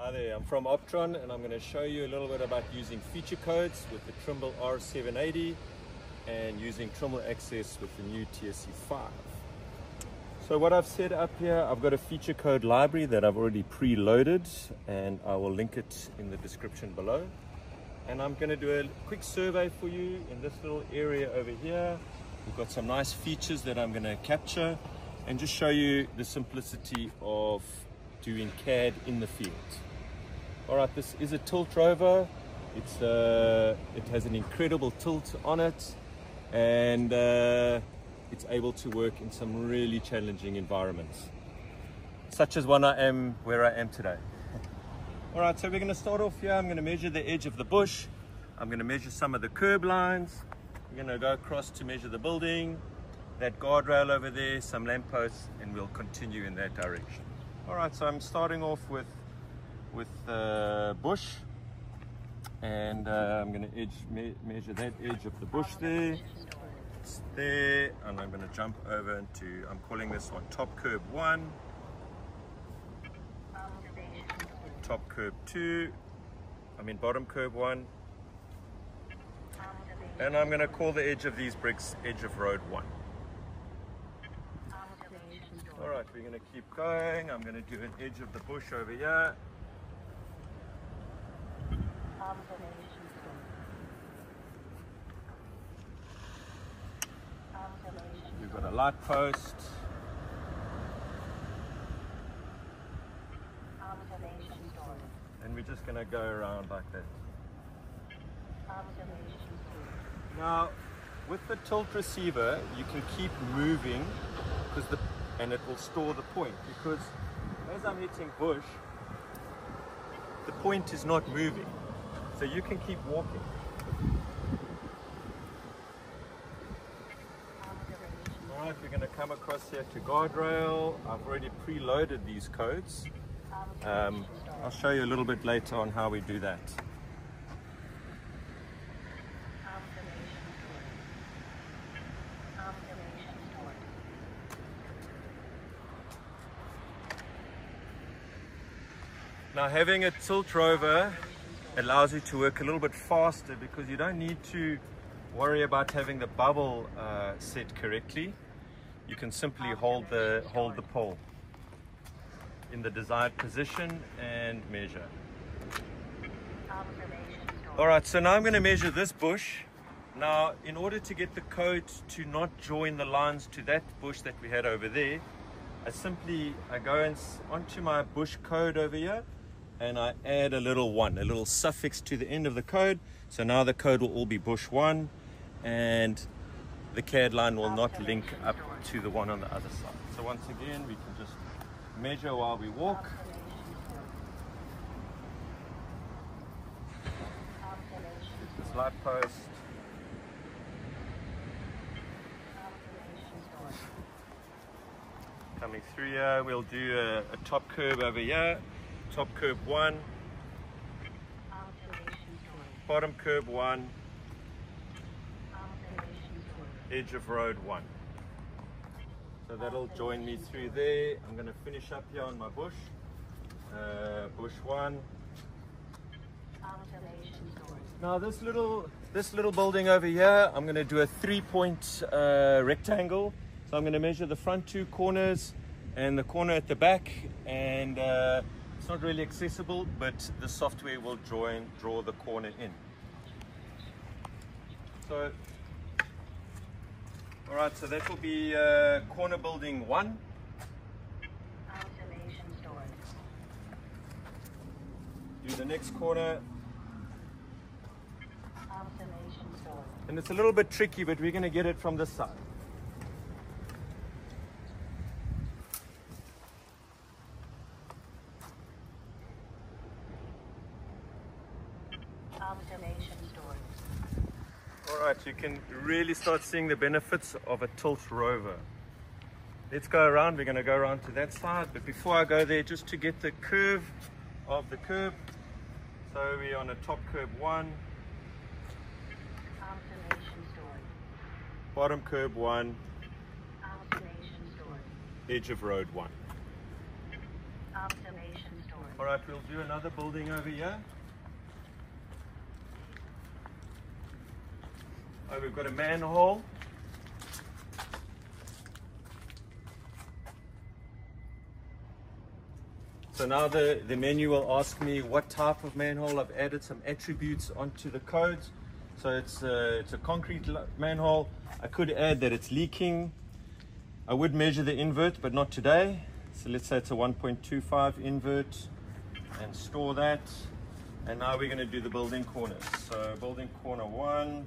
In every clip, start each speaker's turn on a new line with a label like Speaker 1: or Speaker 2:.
Speaker 1: Hi there, I'm from Optron and I'm going to show you a little bit about using feature codes with the Trimble R780 and using Trimble Access with the new TSC5. So what I've set up here, I've got a feature code library that I've already preloaded and I will link it in the description below. And I'm going to do a quick survey for you in this little area over here. We've got some nice features that I'm going to capture and just show you the simplicity of doing CAD in the field. All right, this is a tilt rover. It's uh, it has an incredible tilt on it, and uh, it's able to work in some really challenging environments, such as one I am where I am today. All right, so we're going to start off here. I'm going to measure the edge of the bush. I'm going to measure some of the curb lines. We're going to go across to measure the building, that guardrail over there, some lampposts, and we'll continue in that direction. All right, so I'm starting off with with the bush. And uh, I'm going to edge me measure that edge of the bush there. It's there and I'm going to jump over into I'm calling this one top curb 1 top curb 2 I mean bottom curb 1 and I'm going to call the edge of these bricks edge of road 1 all right we're going to keep going. I'm going to do an edge of the bush over here We've got a light post. And we're just going to go around like that. Now, with the tilt receiver, you can keep moving because the and it will store the point because as I'm hitting bush, the point is not moving. So you can keep walking. Alright, we're going to come across here to guardrail. I've already preloaded these codes. Um, I'll show you a little bit later on how we do that. Now having a tilt rover allows you to work a little bit faster because you don't need to worry about having the bubble uh, set correctly. You can simply hold the, hold the pole in the desired position and measure. All right, so now I'm going to measure this bush. Now, in order to get the code to not join the lines to that bush that we had over there, I simply I go in, onto my bush code over here and I add a little one, a little suffix to the end of the code. So now the code will all be bush one and the CAD line will not link up to the one on the other side. So once again, we can just measure while we walk. This light post. Coming through here, we'll do a, a top curb over here top curb one, bottom curb one, edge of road one. So that'll join me through there. I'm going to finish up here on my bush. Uh, bush one. Now this little this little building over here, I'm going to do a three-point uh, rectangle. So I'm going to measure the front two corners and the corner at the back and uh, it's not really accessible, but the software will draw, in, draw the corner in. So, all right, so that will be uh, corner building one. Do the next corner. And it's a little bit tricky, but we're going to get it from this side. All right, you can really start seeing the benefits of a tilt rover. Let's go around, we're gonna go around to that side, but before I go there, just to get the curve of the curb, so we're on a top curb one, bottom curb one, edge of road one. All right, we'll do another building over here. Oh, we've got a manhole. So now the, the menu will ask me what type of manhole. I've added some attributes onto the codes. So it's a, it's a concrete manhole. I could add that it's leaking. I would measure the invert, but not today. So let's say it's a 1.25 invert and store that. And now we're going to do the building corners. So building corner one.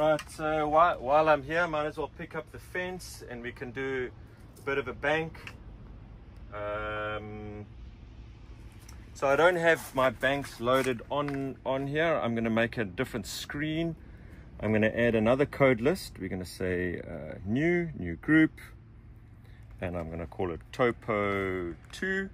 Speaker 1: right, so while, while I'm here, might as well pick up the fence and we can do a bit of a bank. Um, so I don't have my banks loaded on, on here. I'm gonna make a different screen. I'm gonna add another code list. We're gonna say uh, new, new group, and I'm gonna call it topo 2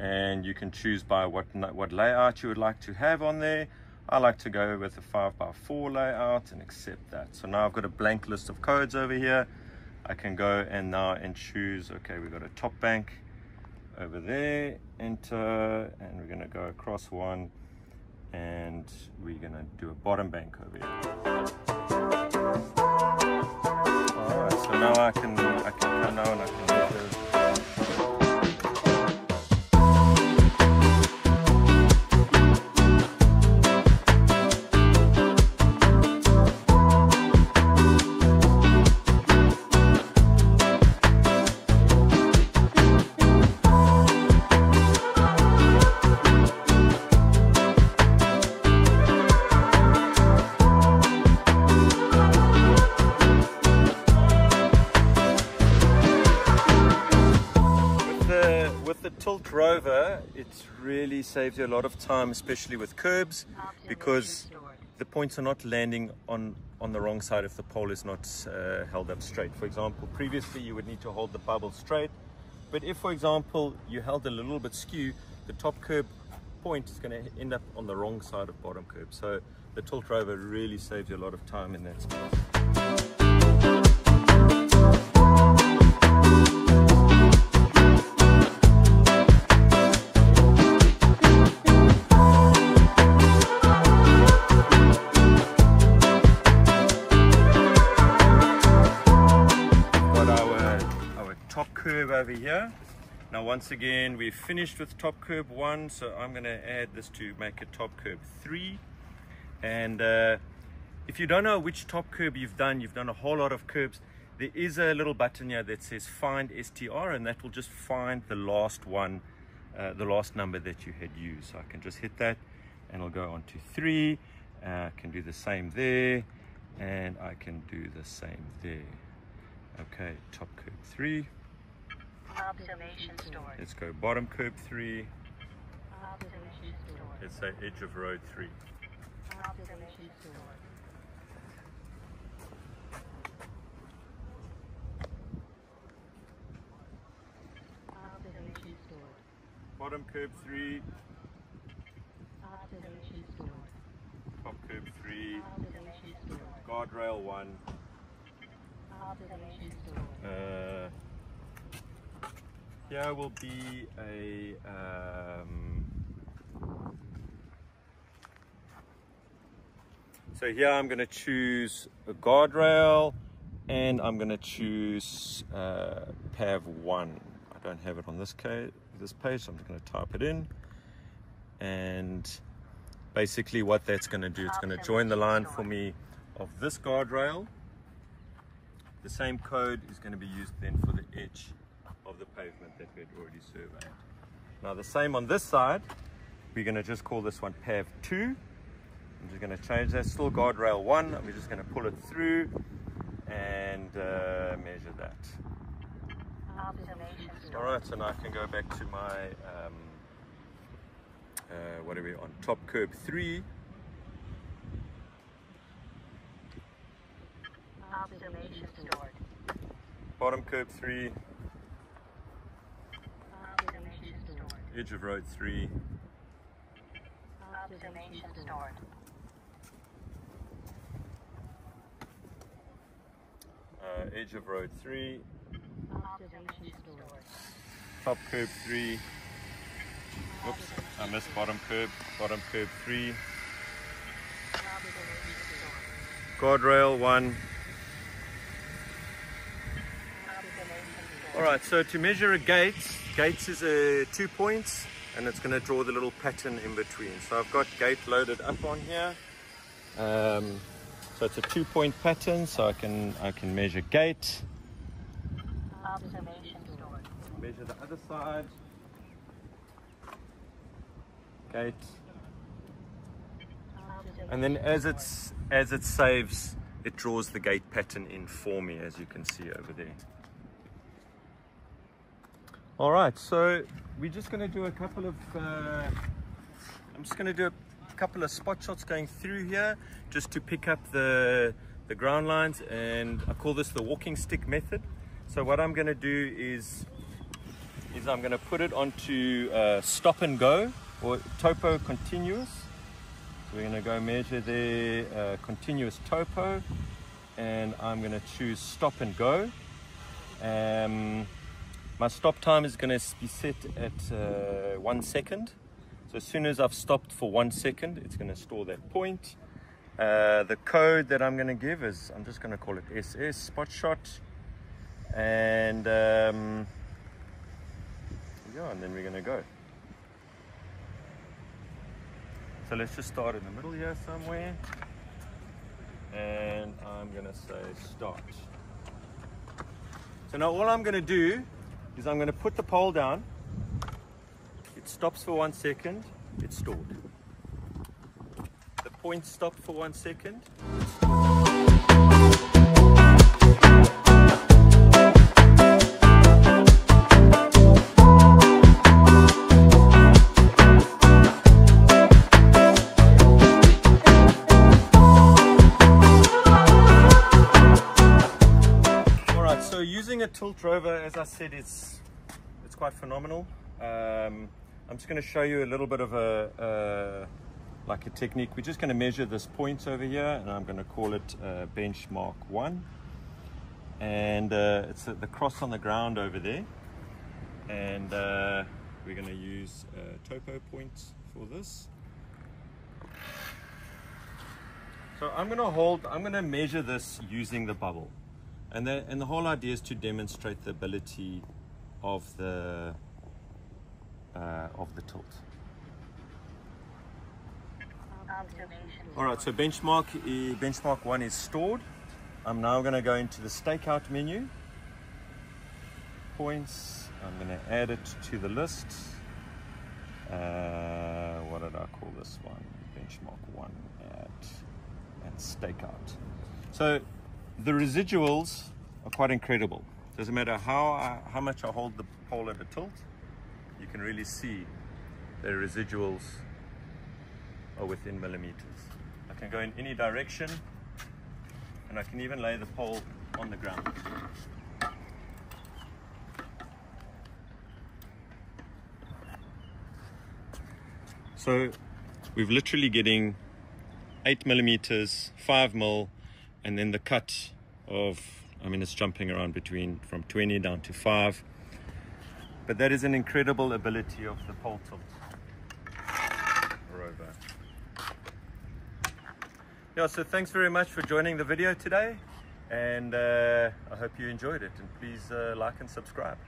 Speaker 1: and you can choose by what what layout you would like to have on there I like to go with a 5x4 layout and accept that. So now I've got a blank list of codes over here. I can go and now and choose, okay, we've got a top bank over there, enter, and we're gonna go across one and we're gonna do a bottom bank over here. All right, so now I can, saves you a lot of time, especially with curbs, because the points are not landing on, on the wrong side if the pole is not uh, held up straight. For example, previously you would need to hold the bubble straight, but if, for example, you held a little bit skew, the top curb point is going to end up on the wrong side of bottom curb. So the tilt rover really saves you a lot of time in that space. Curb over here. Now once again, we've finished with top curb one, so I'm gonna add this to make a top curb three. And uh, if you don't know which top curb you've done, you've done a whole lot of curbs, there is a little button here that says find STR and that will just find the last one, uh, the last number that you had used. So I can just hit that and it'll go on to three. Uh, I can do the same there and I can do the same there. Okay, top curb three. Observation stored. Let's go bottom curb three. Observation stored. Let's say edge of road three. Observation stored. Bottom curb three. Observation stored. Top curb three. Observation stored. Guardrail one. Observation stored. Uh, here will be a um, so here I'm going to choose a guardrail and I'm going to choose uh, PAV 1 I don't have it on this, case, this page so I'm just going to type it in. And basically what that's going to do it's going to join the line for me of this guardrail. The same code is going to be used then for the edge the pavement that we had already surveyed. Now the same on this side, we're going to just call this one PAV 2. I'm just going to change that, still guardrail 1, we're just going to pull it through and uh, measure that. Alright, so now I can go back to my, um, uh, what are we on, top curb 3.
Speaker 2: Observation stored.
Speaker 1: Bottom curb
Speaker 2: 3.
Speaker 1: Edge of road three.
Speaker 2: Observation stored.
Speaker 1: Uh, edge of road three.
Speaker 2: Observation stored.
Speaker 1: Top curb three. Oops, I missed bottom curb. Bottom curb three.
Speaker 2: Observation stored.
Speaker 1: Guardrail one. All right, so to measure a gate, gates is a two points and it's gonna draw the little pattern in between. So I've got gate loaded up on here. Um, so it's a two point pattern, so I can, I can measure gate,
Speaker 2: Observation stored.
Speaker 1: measure the other side, gate, and then as it's, as it saves, it draws the gate pattern in for me, as you can see over there. All right, so we're just going to do a couple of. Uh, I'm just going to do a couple of spot shots going through here, just to pick up the the ground lines, and I call this the walking stick method. So what I'm going to do is is I'm going to put it onto uh, stop and go or topo continuous. So we're going to go measure the uh, continuous topo, and I'm going to choose stop and go. Um, my stop time is going to be set at uh, one second. So as soon as I've stopped for one second, it's going to store that point. Uh, the code that I'm going to give is, I'm just going to call it SS Spot Shot. And um, yeah, and then we're going to go. So let's just start in the middle here somewhere. And I'm going to say start. So now all I'm going to do is I'm going to put the pole down. It stops for one second. It's stored. The point stopped for one second. Tilt rover, as I said, it's it's quite phenomenal. Um, I'm just going to show you a little bit of a, uh like a technique. We're just going to measure this point over here, and I'm going to call it uh, benchmark one. And uh, it's the cross on the ground over there, and uh, we're going to use a topo point for this. So I'm going to hold, I'm going to measure this using the bubble. And the, and the whole idea is to demonstrate the ability of the, uh, of the tilt. All right, so benchmark, uh, benchmark one is stored. I'm now going to go into the stakeout menu. Points, I'm going to add it to the list. Uh, what did I call this one? Benchmark one, add, and stakeout. So the residuals are quite incredible. Doesn't matter how, I, how much I hold the pole at a tilt, you can really see the residuals are within millimeters. I can go in any direction and I can even lay the pole on the ground. So we're literally getting eight millimeters, five mil, and then the cut of, I mean, it's jumping around between from 20 down to five. But that is an incredible ability of the pole tilt rover. Yeah, so thanks very much for joining the video today. And uh, I hope you enjoyed it. And please uh, like and subscribe.